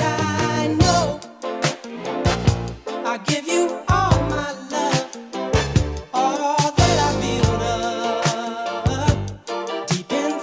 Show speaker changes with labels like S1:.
S1: I know I give you all.